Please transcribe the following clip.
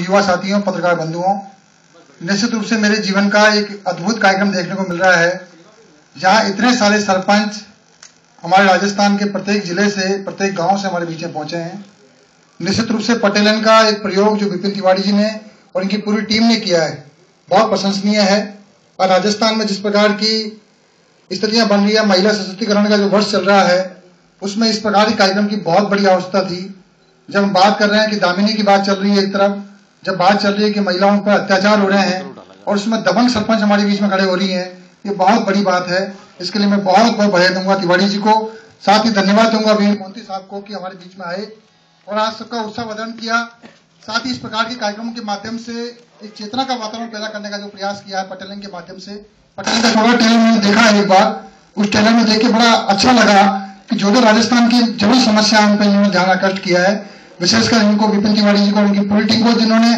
युवा साथियों पत्रकार बंधुओं, निश्चित रूप से मेरे जीवन का एक अद्भुत कार्यक्रम देखने को मिल रहा है। जहाँ इतने सारे सरपंच हमारे राजस्थान के प्रत्येक ज़िले से, प्रत्येक गाँव से हमारे बीच में पहुँचे हैं। निश्चित रूप से पटेलन का एक प्रयोग जो विपिन तिवारी जी ने और इनकी पूरी टीम ने किया है, बहुत प्रशंसनीय है। और राजस्थान में जिस प्रकार की स्थितियाँ बन रही है, महिला सशक्तिकरण का जो वर्ष चल रहा है, उसमें इस प्रकार के कार्यक्रम की बहुत बड़ी आवश्यकता थी। जब हम बात कर रहे हैं कि दामिनी की बात चल रही है एक तरफ़ जब बात चल रही है कि महिलाओं पर अत्याचार हो रहे हैं और उसमें दबंग सरपंच हमारे बीच में खड़े हो रही हैं, ये बहुत बड़ी बात है। इसके लिए मैं बहुत बहुत बधाई दूँगा तिवारी जी को। साथ ही धन्यवाद दूँगा वीर मोहंती साहब को कि हमारे बीच में आए और आज सबका उत्साह वर्धन किया। साथ ही इस प्रकार के कार्यक्रमों के माध्यम से एक चेतना का वातावरण पैदा करने का जो प्रयास किया है पटेलिंग के माध्यम से, पटेलिंग का थोड़ा टेलर मैंने देखा है एक बार। उस टेलर में देख के बड़ा अच्छा लगा कि जो जो राजस्थान की ज़रूर समस्या उन पर इन्होंने ध्यान आकर्षित किया है। विशेषकर इनको विपिन तिवारी जी को उनकी पूरी टीम को जिन्होंने